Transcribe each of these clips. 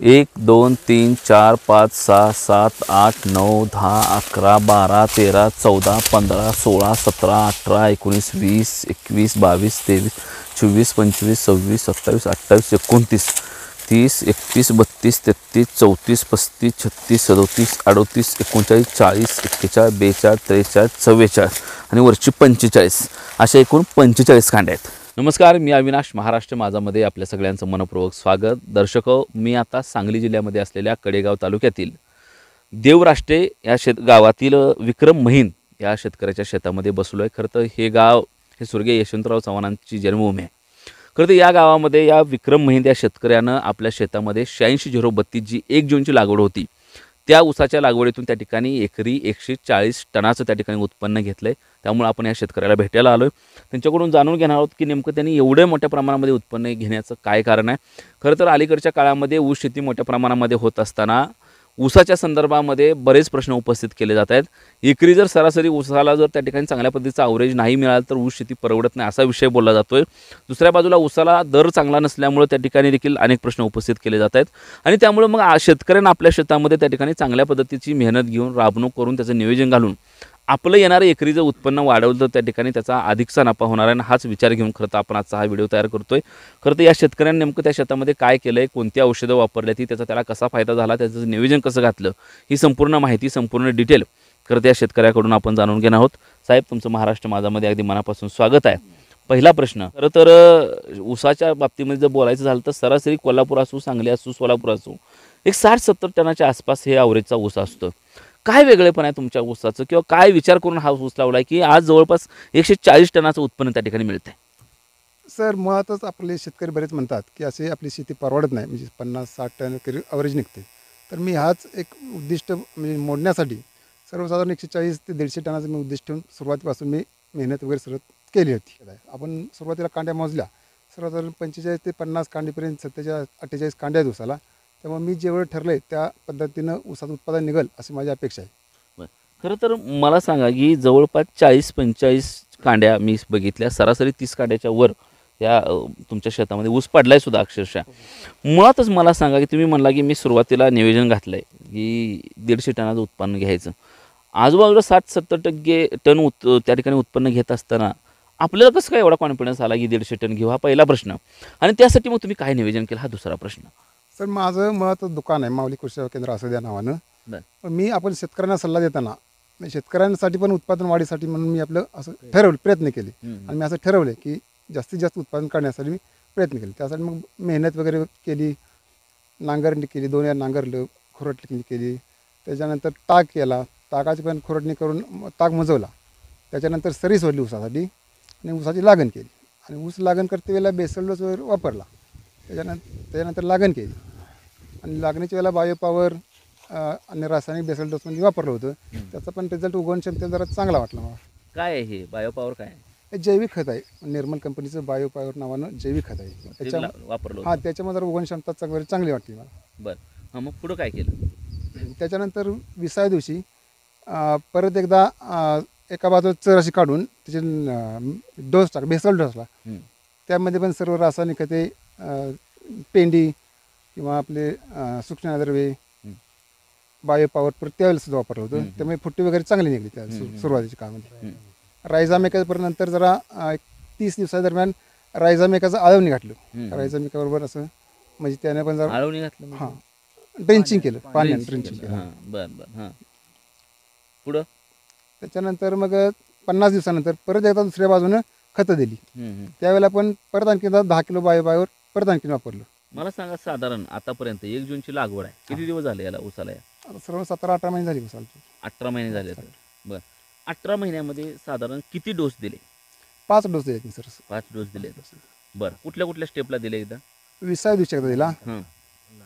एक दोन तीन चार पाच सहा सात आठ नऊ दहा अकरा बारा तेरा चौदा पंधरा सोळा सतरा अठरा एकोणीस वीस एकवीस बावीस तेवीस चोवीस पंचवीस सव्वीस सत्तावीस अठ्ठावीस एकोणतीस तीस एकतीस बत्तीस तेहतीस चौतीस पस्तीस छत्तीस सदोतीस अडोतीस एकोणचाळीस चाळीस एक्केचाळीस बेचाळीस त्रेचाळीस चव्वेचाळीस आणि वरची पंचेचाळीस. अशा एकूण पंचेचाळीस कांड्या आहेत. नमस्कार मी अविनाश महाराष्ट्र. माझामध्ये आपल्या सगळ्यांचं मनपूर्वक स्वागत. दर्शक हो, मी आता सांगली जिल्ह्यामध्ये असलेल्या कडेगाव तालुक्यातील देवराष्ट्रे या शेत गावातील विक्रम महिन या शेतकऱ्याच्या शेतामध्ये बसलो आहे खरं तर हे गाव हे स्वर्गीय यशवंतराव चव्हाणांची जन्मभूमी आहे. खरं तर या गावामध्ये या विक्रम महिंद या शेतकऱ्यानं आपल्या शेतामध्ये शहाऐंशी झिरो बत्तीस जी एक जूनची लागवड होती. त्या ऊसाच्या लागवडीतून त्या ठिकाणी एकरी एकशे चाळीस टनाचं त्या ठिकाणी उत्पन्न घेतलं आहे त्यामुळे आपण या शेतकऱ्याला भेटायला आलो आहे त्यांच्याकडून जाणून घेणार आहोत की नेमकं त्यांनी एवढ्या मोठ्या प्रमाणामध्ये उत्पन्न घेण्याचं काय कारण आहे. खरं तर अलीकडच्या काळामध्ये ऊस शेती मोठ्या प्रमाणामध्ये होत असताना ऊसाच्या संदर्भामध्ये बरेच प्रश्न उपस्थित केले जात आहेत. एकरी जर सरासरी ऊसाला जर त्या ठिकाणी चांगल्या पद्धतीचा अवरेज नाही मिळाला तर ऊस शेती परवडत नाही असा विषय बोलला जातो आहे दुसऱ्या बाजूला ऊसाला दर चांगला नसल्यामुळे त्या ठिकाणी देखील अनेक प्रश्न उपस्थित केले जात आहेत. आणि त्यामुळे मग शेतकऱ्यांना आपल्या शेतामध्ये त्या ठिकाणी चांगल्या पद्धतीची मेहनत घेऊन राबणूक करून त्याचं नियोजन घालून आपलं येणारं एकरीचं उत्पन्न वाढवलं तर त्या ठिकाणी त्याचा अधिकचा नफा होणार आहे आणि हाच विचार घेऊन खरं तर आपण आजचा हा व्हिडिओ तयार करतोय. खरं तर या शेतकऱ्यांनी नेमकं त्या शेतामध्ये काय केलं आहे कोणती औषधं वापरली ती त्याचा त्याला कसा फायदा झाला त्याचं नियोजन कसं घातलं ही संपूर्ण माहिती संपूर्ण डिटेल खरं तर या शेतकऱ्याकडून आपण जाणून घेणार आहोत. साहेब तुमचं महाराष्ट्र माझामध्ये अगदी मनापासून स्वागत आहे. पहिला प्रश्न खरं तर ऊसाच्या बाबतीमध्ये जर बोलायचं झालं तर सरासरी कोल्हापूर असू सांगली असू सोलापूर असू एक साठ सत्तर टनाच्या आसपास हे आवरेजचा ऊस असतो. काय वेगळेपण आहे तुमच्या ऊसाचं? किंवा काय विचार करून हा ऊस लावला आहे की आज जवळपास एकशे चाळीस टनाचं उत्पन्न त्या ठिकाणी मिळतंय? सर मुळातच आपले शेतकरी बरेच म्हणतात की असे आपली शेती परवडत नाही म्हणजे पन्नास साठ टन करी अवरेज निघते. तर मी हाच एक उद्दिष्ट म्हणजे मोडण्यासाठी सर्वसाधारण एकशे चाळीस ते दीडशे टनाचं मी उद्दिष्ट सुरुवातीपासून मी मेहनत वगैरे सुरुवात केली होती. आपण सुरुवातीला कांड्या मोजल्या सर्वसाधारण पंचेचाळीस ते पन्नास कांडीपर्यंत सत्तेचाळीस अठ्ठेचाळीस कांड्या दिवसाला त्यामुळे मी जेवढं ठरलं आहे त्या पद्धतीनं ऊसाचं उत्पादन निघेल अशी माझी अपेक्षा आहे. खरं तर मला सांगा की जवळपास चाळीस पंचेचाळीस कांड्या मी बघितल्या सरासरी तीस कांड्याच्या वर या तुमच्या शेतामध्ये ऊस पडलाय सुद्धा अक्षरशः. मुळातच मला सांगा की तुम्ही म्हणला की मी सुरुवातीला नियोजन घातलं आहे की दीडशे टनाचं उत्पन्न घ्यायचं. आजूबाजूला साठ सत्तर टक्के टन उत् त्या ठिकाणी उत्पन्न घेत असताना आपल्याला कसं काय एवढा कॉन्फिडन्स आला की दीडशे टन घेऊ? हा पहिला प्रश्न. आणि त्यासाठी मग तुम्ही काय नियोजन केलं? हा दुसरा प्रश्न. सर माझं मुळातच दुकान आहे माऊली कृषी सेवा केंद्र असं द्या नावानं. बरं. पण मी आपण शेतकऱ्यांना सल्ला देताना म्हणजे शेतकऱ्यांसाठी पण उत्पादन वाढीसाठी म्हणून मी आपलं असं ठरवलं प्रयत्न केले. हम्म. आणि मी असं ठरवलं की जास्तीत जास्त उत्पादन काढण्यासाठी मी प्रयत्न केले. त्यासाठी मग मेहनत वगैरे केली नांगरणी केली दोन वेळा नांगरलं खुरटणी केली. त्याच्यानंतर ताक केला. ताकाची पण खुरटणी करून म- ताक मुजवला. त्याच्यानंतर सरी सोडली ऊसासाठी आणि ऊसाची लागण केली. आणि ऊस लागण करते वेळेला बेसल डोस वगैरे वापरला. त्याच्यानंतर त्याच्यानंतर लागण केली. आणि लागणीच्या वेळेला बायो पॉवर आणि रासायनिक बेसल डोस म्हणजे वापरलं होतं. त्याचा पण रिझल्ट उगवण क्षमतेला जरा चांगला वाटला मला. काय आहे हे? बायोपॉवर काय? आहे? हे जैविक खत आहे. निर्मल कंपनीचं बायो पॉवर नावानं जैविक खत आहे. ते त्याच्या ला- वापरलं हां त्याच्यामध्ये जरा उगवण क्षमता वगैरे चांगली वाटली मला. बरं. हां मग पुढं काय केलं? त्याच्यानंतर विसाव्या दिवशी अं, परत एकदा अं, एका बाजूला चर अशी काढून त्याचे डोस टाक बेसल डोसला. त्यामध्ये पण सर्व रासायनिक खते अं, पेंडी किंवा आपले अं, सूक्ष्मद्रव्ये बायो पॉवर परत त्यावेळेला सुद्धा वापरलं होतं. त्यामुळे फुट्टी वगैरे चांगली निघली त्या. सुरुवातीच्या काळामध्ये हम्म. रायझामेकापर्यंत नंतर जरा एक तीस दिवसादरम्यान रायझामेकाचं आळवणी घातलं. रायझामेकाबरोबर असं म्हणजे त्याने पण जरा आळवणी घातलं म्हणजे? हां ड्रेंचिंग केलं पाण्याने Drenching ड्रेंचिंग केलं. हां बरं बरं हां पुढं त्याच्यानंतर मग पन्नास दिवसानंतर परत एकदा दुसऱ्या बाजूनं खतं दिली. त्यावेळेला पण परत आणखी दहा किलो बायो बायोवर परत आणखी वापरलं मला सांगा साधारण आतापर्यंत एक जूनची लागवड आहे. किती दिवस झाले याला उसाला या? आता सर्व सतरा अठरा महिने झाली उसालची अठरा महिने झाले तर. बरं. अठरा महिन्यामध्ये साधारण किती डोस दिले? पाच डोस दिले सर. पाच डोस दिले. बरं. कुठल्या कुठल्या स्टेपला दिले एकदा? विसाव्या दिवशी एकदा दिला. हां.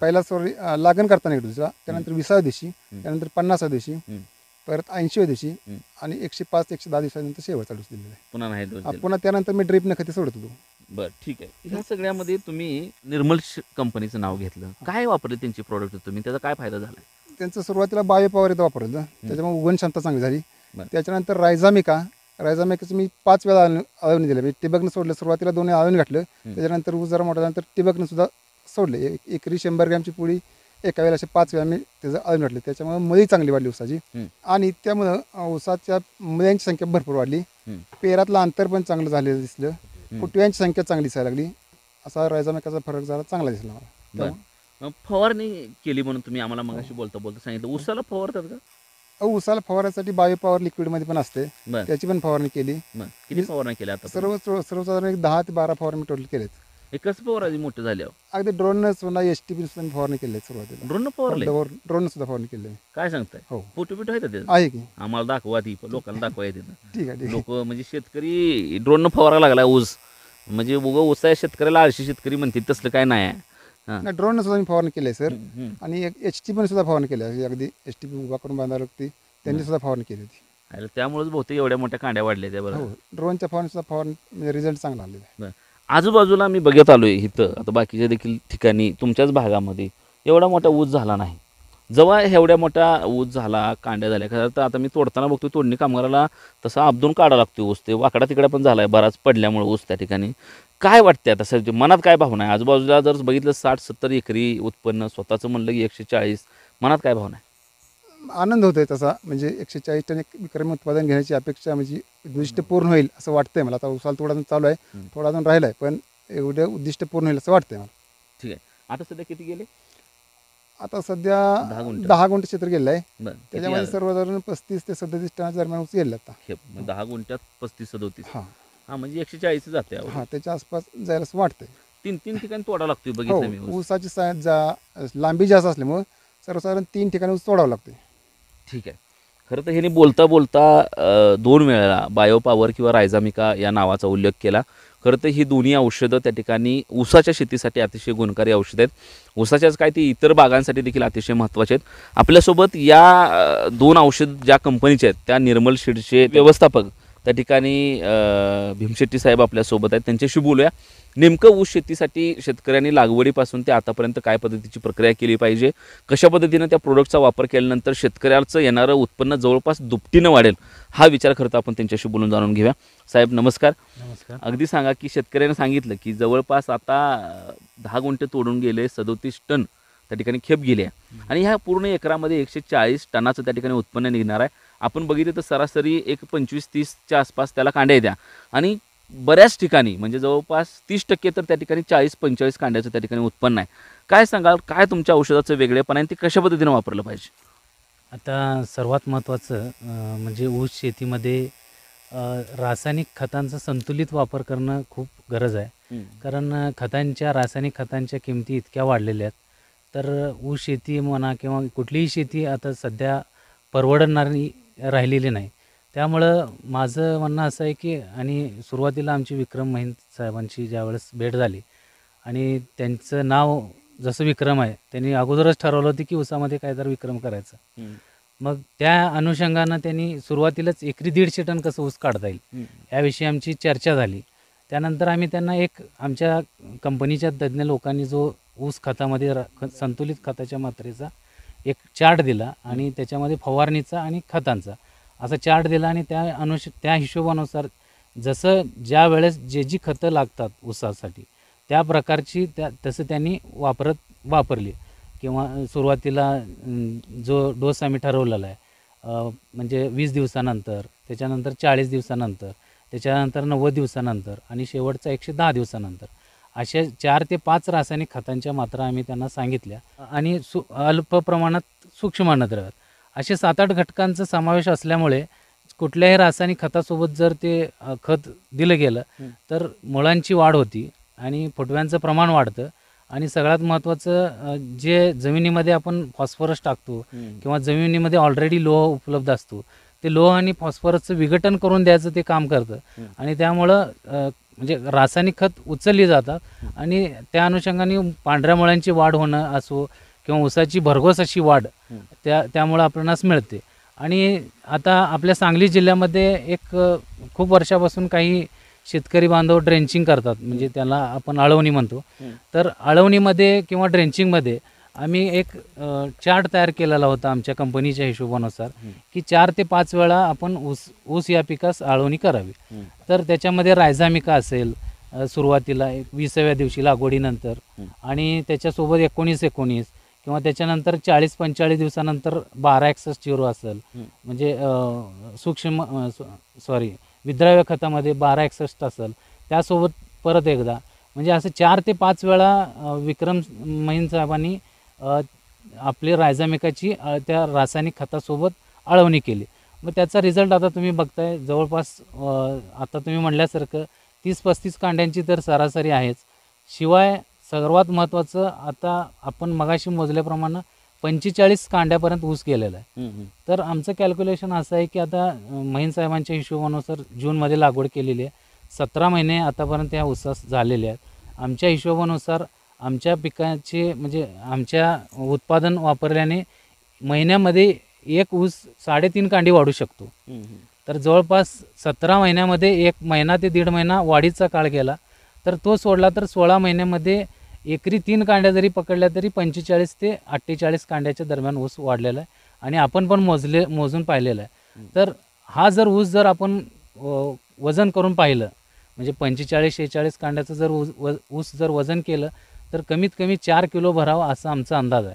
पहिला सॉरी लागण करताना एक डोस दिला. त्यानंतर विसाव्या दिवशी त्यानंतर पन्नासाव्या दिवशी. परत ऐंशीव्या दिवशी. आणि एकशे पाच ते एकशे दहा दिवसानंतर शेवटचा डोस दिलेला आहे. पुन्हा नाही डोस हा, दिले. पुन्हा त्यानंतर मी ड्रिपनं खते सोडत. होतो बरं ठीक आहे. ह्या सगळ्यामध्ये तुम्ही निर्मल श- कंपनीचं नाव घेतलं. काय वापरले त्यांची प्रोडक्ट तुम्ही? त्याचा काय फायदा झाला? त्यांचं सुरुवातीला बायो पॉवर येतं वापरलं. त्याच्यामुळे उगवण क्षमता चांगली झाली. बरं. त्याच्यानंतर रायझामिका. रायझामिकाचं मी पाच वेळा आळवणी आळवणी दिलं. म्हणजे टिबकनं सोडलं. सुरुवातीला दोन वेळा आळवणी घातलं. त्याच्यानंतर ऊस जरा मोठा झाल्यानंतर टिबकनं सुद्धा सोडलं. एक एकरी शंभर ग्रॅमची पोळी एका वेळेला असे पाच वेळा मी त्याचं अळून वाटले त्याच्यामुळे मळी चांगली वाढली ऊसाची. हम्म. आणि त्यामुळं अं, ऊसाच्या मळ्यांची संख्या भरपूर वाढली. हम्म. पेरातलं अंतर पण चांगलं झालेलं दिसलं. फुटव्यांची संख्या चांगली दिसायला लागली. असा रायजामेकाचा फरक जरा चांगला दिसला मला. मग फवारणी केली म्हणून तुम्ही आम्हाला मगाशी बोलता बोलता सांगितलं. उसाला फवारतात का? अहो, ऊसाला फवारण्यासाठी बायो पॉवर लिक्विडमध्ये पण असते. त्याची पण फवारणी केली. किती फवारणी केल्या आता सर्व सर्वसाधारण एक दहा ते बारा फवारणी टोटल केलेत. एकच फवाराची मोठे झाले अगदी ड्रोननं सुद्धा एस टी सुद्धा फवारणी केली आहे सुरुवातीला. ड्रोन फवारले? ड्रोन सुद्धा फवारणी केली आहे. काय सांगताय? हो. फोटो बिटो आहेत ते आहे की. आम्हाला दाखवा ती लोकांना दाखवा येते ठीक आहे ठीक लोक म्हणजे शेतकरी ड्रोन फवारा लागला ऊस. म्हणजे उगा ऊस आहे शेतकऱ्याला आळशी शेतकरी म्हणते तसलं काय नाही आहे. हां. ड्रोननं सुद्धा मी फवारणी केली आहे सर हम्म. आणि एक एच टी पण सुद्धा फवारणी केली आहे. अगदी एच टी पी उभा करून बांधायला लागते त्यांनी सुद्धा फवारणी केली होती. अरे त्यामुळेच बहुतेक एवढ्या मोठ्या कांड्या वाढल्या त्या बरं. हो ड्रोनच्या फवारणी सुद्धा फवारणी म्हणजे रिझल्ट चांगला आलेला आहे. बरं. आजूबाजूला मी बघत आलो आहे इथं. आता बाकीच्या देखील ठिकाणी तुमच्याच भागामध्ये एवढा मोठा ऊस झाला नाही. जेव्हा एवढ्या मोठा ऊस झाला कांड्या झाल्या. खरं तर आता मी तोडताना बघतो तोडणी कामगाराला तसा आपदून काढा लागतो ऊस. ते वाकडा तिकडे पण झाला आहे बराच पडल्यामुळे ऊस त्या ठिकाणी. काय वाटते आता सर मनात काय भावना आहे? आजूबाजूला जर बघितलं साठ सत्तर एकरी उत्पन्न स्वतःचं म्हणलं की एकशे चाळीस मनात काय भावना आहे? आनंद होतोय तसा. म्हणजे एकशे चाळीस टन एक विक्रमी उत्पादन घेण्याची अपेक्षा म्हणजे उद्दिष्ट पूर्ण होईल असं वाटतंय मला. आता उसाला थोडा अजून चालू आहे. थोडा अजून राहिला आहे पण एवढं उद्दिष्ट पूर्ण होईल असं वाटतंय मला. ठीक आहे. आता सध्या किती गेले? आता सध्या दहा गुंठ. दहा गुंठ क्षेत्र गेलं आहे. बरं किती त्याच्यामध्ये आलं? सर्वसाधारण पस्तीस ते सदतीस टनाच्या दरम्यान ऊस गेले आता. मग दहा गुंठ्यात पस्तीस सदोतीस. हां. हा म्हणजे एकशे चाळीस जाते अहो. हां त्याच्या आसपास जायला असं वाटतंय. तीन तीन ठिकाणी तोडा लागतोय हो बघितलं मी ऊस. ऊसाची सा जा लांबी जास्त असल्यामुळं सर्वसाधारण तीन ठिकाणी ऊस तोडावं लागते ठीक आहे. खरं तर ह्याने बोलता बोलता दोन वेळेला बायोपावर किंवा रायझामिका या नावाचा उल्लेख केला. खरं तर ही दोन्ही औषधं त्या ठिकाणी ऊसाच्या शेतीसाठी अतिशय गुणकारी औषधं आहेत. ऊसाच्याच काय ती इतर बागांसाठी देखील अतिशय महत्त्वाचे आहेत. आपल्यासोबत या दोन औषध ज्या कंपनीचे आहेत त्या निर्मल शीडचे व्यवस्थापक त्या ठिकाणी भीमशेट्टी साहेब आपल्यासोबत आहेत. त्यांच्याशी बोलूया. नेमकं ऊस शेतीसाठी शेतकऱ्यांनी लागवडीपासून ते आतापर्यंत काय पद्धतीची प्रक्रिया केली पाहिजे? कशा पद्धतीनं त्या प्रोडक्टचा वापर केल्यानंतर शेतकऱ्याचं येणारं उत्पन्न जवळपास दुपटीनं वाढेल? हा विचार करता आपण त्यांच्याशी बोलून जाणून घेऊया. साहेब नमस्कार. नमस्कार. अगदी सांगा की शेतकऱ्याने सांगितलं की जवळपास आता दहा गुंठे तोडून गेले सदोतीस टन त्या ठिकाणी खेप गेली आहे. आणि ह्या पूर्ण एकरामध्ये एकशे चाळीस टनाचं त्या ठिकाणी उत्पन्न निघणार आहे. आपण बघितलं तर सरासरी एक पंचवीस तीसच्या आसपास त्याला कांड्या येत्या. आणि बऱ्याच ठिकाणी म्हणजे जवळपास तीस टक्के तर त्या ठिकाणी चाळीस पंचेचाळीस कांड्याचं त्या ठिकाणी उत्पन्न आहे. काय सांगाल काय तुमच्या औषधाचं वेगळेपण आहे ते कशा पद्धतीनं वापरलं पाहिजे? आता सर्वात महत्त्वाचं म्हणजे ऊस शेतीमध्ये रासायनिक खतांचा संतुलित वापर करणं खूप गरज आहे. कारण खतांच्या रासायनिक खतांच्या किमती इतक्या वाढलेल्या आहेत. तर ऊस शेती म्हणा किंवा कुठलीही शेती आता सध्या परवडणारी राहिलेली नाही. त्यामुळं माझं म्हणणं असं आहे की आणि सुरुवातीला आमची विक्रम महिंद साहेबांची ज्यावेळेस भेट झाली आणि त्यांचं नाव जसं विक्रम आहे त्यांनी अगोदरच ठरवलं होतं की ऊसामध्ये काहीतरी विक्रम करायचं. मग त्या अनुषंगानं त्यांनी सुरुवातीलाच एकरी दीडशे टन कसं ऊस काढता येईल याविषयी आमची चर्चा झाली. त्यानंतर आम्ही त्यांना एक आमच्या कंपनीच्या तज्ज्ञ लोकांनी जो ऊस खतामध्ये संतुलित खताच्या मात्रेचा एक चार्ट दिला आणि त्याच्यामध्ये फवारणीचा आणि खतांचा. असा चार्ट दिला आणि त्या अनुष त्या हिशोबानुसार जसं ज्या वेळेस जे जी खतं लागतात ऊसासाठी त्या प्रकारची त्या तसं त्यांनी वापरत वापरली. किंवा सुरुवातीला जो डोस आम्ही ठरवलेला आहे म्हणजे वीस दिवसानंतर त्याच्यानंतर चाळीस दिवसानंतर त्याच्यानंतर नव्वद दिवसानंतर आणि शेवटचा एकशे दहा दिवसानंतर. अशा चार ते पाच रासायनिक खतांच्या मात्रा आम्ही त्यांना सांगितल्या. आणि सु अल्प प्रमाणात सूक्ष्म अन्नद्रव्यात असे सात आठ घटकांचा समावेश असल्यामुळे कुठल्याही रासायनिक खतासोबत जर ते खत दिलं गेलं. तर मुळांची वाढ होती आणि फुटव्यांचं प्रमाण वाढतं. आणि सगळ्यात महत्त्वाचं जे जमिनीमध्ये आपण फॉस्फरस टाकतो किंवा जमिनीमध्ये ऑलरेडी लोह उपलब्ध असतो ते लोह आणि फॉस्फरसचं विघटन करून द्यायचं ते काम करतं. आणि त्यामुळं म्हणजे रासायनिक खत उचलली जातात आणि त्या अनुषंगाने पांढऱ्या मुळ्यांची वाढ होणं असो किंवा ऊसाची भरघोस अशी वाढ त्या त्यामुळं आपणास मिळते. आणि आता आपल्या सांगली जिल्ह्यामध्ये एक खूप वर्षापासून काही शेतकरी बांधव ड्रेंचिंग करतात. म्हणजे त्याला आपण अळवणी म्हणतो. तर अळवणीमध्ये किंवा ड्रेंचिंगमध्ये आम्ही एक चार्ट तयार केलेला होता आमच्या कंपनीच्या हिशोबानुसार. की चार ते पाच वेळा आपण ऊस ऊस या पिकास आळवणी करावी तर त्याच्यामध्ये रायझामिका असेल सुरुवातीला एक विसाव्या दिवशी लागवडीनंतर. आणि त्याच्यासोबत एकोणीस एकोणीस किंवा त्याच्यानंतर चाळीस पंचेचाळीस दिवसानंतर बारा एकसष्ट झिरो असेल. म्हणजे सूक्ष्म सॉरी विद्राव्य खतामध्ये बारा एकसष्ट असेल त्यासोबत परत एकदा म्हणजे असं चार ते पाच वेळा विक्रम महिन साहेबांनी आपली रायझामिकाची त्या रासायनिक खतासोबत आळवणी केली. मग त्याचा रिझल्ट आता तुम्ही बघताय जवळपास आता तुम्ही म्हणल्यासारखं तीस पस्तीस कांड्यांची तर सरासरी आहेच. शिवाय सर्वात महत्त्वाचं आता आपण मगाशी मोजल्याप्रमाणे पंचेचाळीस कांड्यापर्यंत ऊस गेलेला आहे. तर आमचं कॅल्क्युलेशन असं आहे की आता महिन साहेबांच्या हिशोबानुसार जूनमध्ये लागवड केलेली आहे. सतरा महिने आतापर्यंत ह्या ऊसास झालेले आहेत. आमच्या हिशोबानुसार आमच्या पिकाचे म्हणजे आमच्या उत्पादन वापरल्याने महिन्यामध्ये एक ऊस साडेतीन कांडी वाढू शकतो. तर जवळपास सतरा महिन्यामध्ये एक महिना ते दीड महिना वाढीचा काळ गेला तर तो सोडला तर सोळा महिन्यामध्ये एकरी तीन कांड्या जरी पकडल्या तरी पंचेचाळीस ते अठ्ठेचाळीस कांड्याच्या दरम्यान ऊस वाढलेला आहे आणि आपण पण मोजले मोजून पाहिलेला आहे. तर हा जर ऊस जर आपण वजन करून पाहिलं म्हणजे पंचेचाळीस शेहेचाळीस कांड्याचं जर ऊस ऊस जर वजन केलं तर कमीत कमी चार किलो भरावा असा आमचा अंदाज आहे.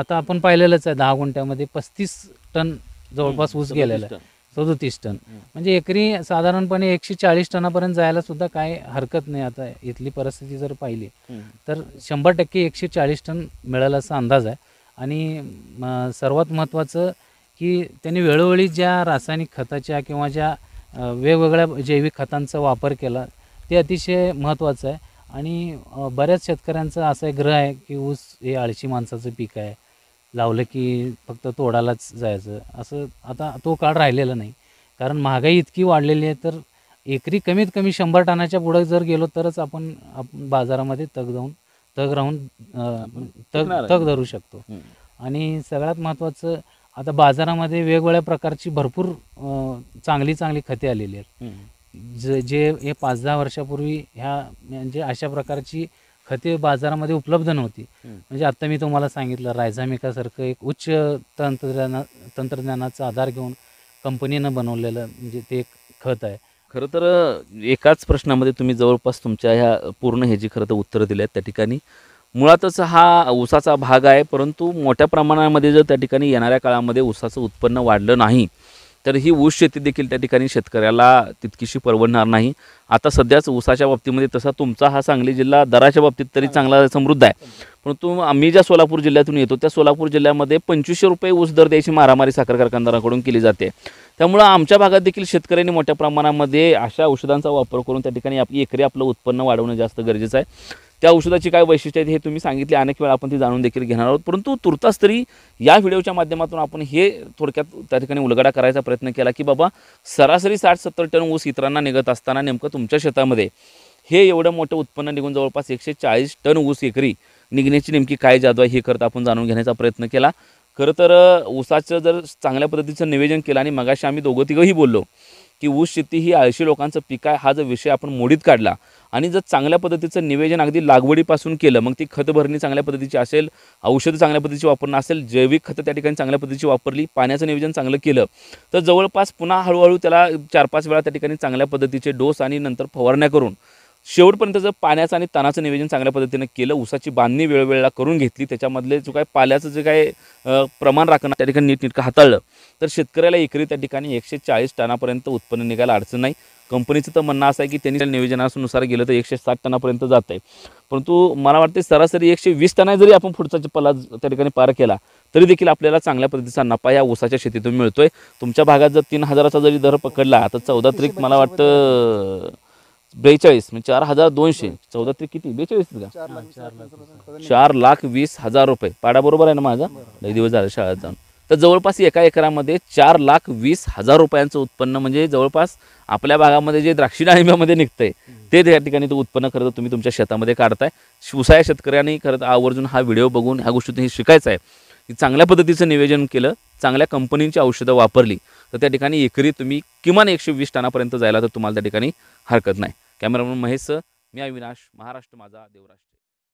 आता आपण पाहिलेलंच आहे दहा गुंठ्यामध्ये पस्तीस टन जवळपास ऊस गेलेला आहे. सदोतीस टन. म्हणजे एकरी साधारणपणे एकशे चाळीस टनापर्यंत जायला सुद्धा काय हरकत नाही आता इथली परिस्थिती जर पाहिली तर शंभर टक्के एकशे चाळीस टन मिळेल असा अंदाज आहे. आणि सर्वात महत्त्वाचं की त्यांनी वेळोवेळी ज्या रासायनिक खताच्या किंवा ज्या वेगवेगळ्या जैविक खतांचा वापर केला ते अतिशय महत्त्वाचं आहे. आणि बऱ्याच शेतकऱ्यांचं असं एक ग्रह आहे की ऊस हे आळशी माणसाचं पीक आहे. लावलं की फक्त तोडालाच जायचं. असं आता तो काळ राहिलेला नाही. कारण महागाई इतकी वाढलेली आहे तर एकरी कमीत कमी शंभर टनाच्या पुढं जर गेलो तरच आपण आपण बाजारामध्ये तग जाऊन तग राहून तग. तग धरू शकतो. आणि सगळ्यात महत्त्वाचं आता बाजारामध्ये वेगवेगळ्या प्रकारची भरपूर चांगली चांगली खते आलेली आहेत. जे जे हे पाच दहा वर्षापूर्वी ह्या म्हणजे अशा प्रकारची खते बाजारामध्ये उपलब्ध नव्हती. म्हणजे आत्ता मी तुम्हाला सांगितलं रायझामिकासारखं एक उच्च तंत्रज्ञाना तंत्रज्ञानाचा आधार घेऊन कंपनीनं बनवलेलं म्हणजे ते एक खत आहे. खरं तर एकाच प्रश्नामध्ये तुम्ही जवळपास तुमच्या ह्या पूर्ण ह्याची खरं तर उत्तरं दिली आहेत त्या ठिकाणी. मुळातच हा ऊसाचा भाग आहे परंतु मोठ्या प्रमाणामध्ये जर त्या ठिकाणी येणाऱ्या काळामध्ये ऊसाचं उत्पन्न वाढलं नाही तर ही ऊस शेती देखील त्या ठिकाणी शेतकऱ्याला तितकीशी परवडणार नाही. आता सध्याच ऊसाच्या बाबतीमध्ये तसा तुमचा हा सांगली जिल्हा दराच्या बाबतीत तरी चांगला समृद्ध आहे. परंतु आम्ही ज्या सोलापूर जिल्ह्यातून येतो त्या सोलापूर जिल्ह्यामध्ये पंचवीसशे रुपये ऊस दर द्यायची मारामारी साखर कारखानदाराकडून केली जाते. त्यामुळं आमच्या भागात देखील शेतकऱ्यांनी मोठ्या प्रमाणामध्ये अशा औषधांचा वापर करून त्या ठिकाणी आपली एकरी आपलं उत्पन्न वाढवणं जास्त गरजेचं आहे. त्या औषधाची काय वैशिष्ट्य आहेत हे तुम्ही सांगितले अनेक वेळा आपण ती जाणून देखील घेणार आहोत. परंतु तुर्तास तरी या व्हिडिओच्या माध्यमातून आपण हे थोडक्यात त्या ठिकाणी उलगडा करायचा प्रयत्न केला की बाबा सरासरी साठ सत्तर टन ऊस इतरांना निघत असताना नेमकं तुमच्या शेतामध्ये हे एवढं मोठं उत्पन्न निघून जवळपास एकशे चाळीस टन ऊस एकरी निघण्याची नेमकी काय जादू आहे हे करता आपण जाणून घेण्याचा प्रयत्न केला. खरं तर ऊसाचं जर चांगल्या पद्धतीचं निवेदन केलं आणि मगाशी आम्ही दोघं तिघंही बोललो की ऊस शेती ही आळशी लोकांचं पीक आहे. हा जर विषय आपण मोडीत काढला आणि जर चांगल्या पद्धतीचं निवेदन अगदी लागवडीपासून केलं मग ती खत भरणी चांगल्या पद्धतीची असेल औषधं चांगल्या पद्धतीची वापरणं असेल जैविक खतं त्या ठिकाणी चांगल्या पद्धतीची वापरली पाण्याचं नियोजन चांगलं केलं तर जवळपास पुन्हा हळूहळू त्याला चार पाच वेळा त्या ठिकाणी चांगल्या पद्धतीचे डोस आणि नंतर फवारण्या करून शेवटपर्यंत जर पाण्याचं आणि तणाचं नियोजन चांगल्या पद्धतीनं केलं. ऊसाची बांधणी वेळोवेळेला करून घेतली. त्याच्यामधले जो काय पाल्याचं जे काय प्रमाण राखणं त्या ठिकाणी नीटनीटकं हाताळलं. तर शेतकऱ्याला एकरी त्या ठिकाणी एकशे चाळीस टनापर्यंत उत्पन्न निघायला अडचण नाही. कंपनीचं तर म्हणणं असं आहे की त्यांनी त्या नियोजनानुसार गेलं तर एकशे साठ टनापर्यंत जात आहे. परंतु मला वाटते सरासरी एकशे वीस टना जरी आपण पुढचा पल्ला त्या ठिकाणी पार केला तरी देखील आपल्याला चांगल्या पद्धतीचा नफा या ऊसाच्या शेतीतून मिळतोय. तुमच्या भागात जर तीन हजाराचा जरी दर पकडला तर चौदा त्रिक मला वाटतं बेचाळीस म्हणजे चार हजार दोनशे. चौदा त्रिक किती? बेचाळीस का? चार लाख वीस हजार चार लाख वीस हजार रुपये. पाडा बरोबर आहे ना माझा? लई दिवस झाले शाळेत जाऊन. तर जवळपास एका एकरामध्ये चार लाख वीस हजार रुपयांचं उत्पन्न म्हणजे जवळपास आपल्या भागामध्ये जे द्राक्षी डाळिंब्यामध्ये निघतंय ते त्या ठिकाणी तो उत्पन्न खरं तर तुम्ही तुमच्या शेतामध्ये काढताय. शिवसाया शेतकऱ्यांनी खरं तर आवर्जून हा व्हिडिओ बघून ह्या गोष्टीतून हे शिकायचं आहे. की चांगल्या पद्धतीचं नियोजन केलं चांगल्या कंपनीची औषधं वापरली. तर त्या ठिकाणी एकरी तुम्ही किमान एकशे वीस टनापर्यंत जायला तर तुम्हाला त्या ठिकाणी हरकत नाही. कॅमेरामन महेश मी अविनाश महाराष्ट्र माझा देवराष्ट्र.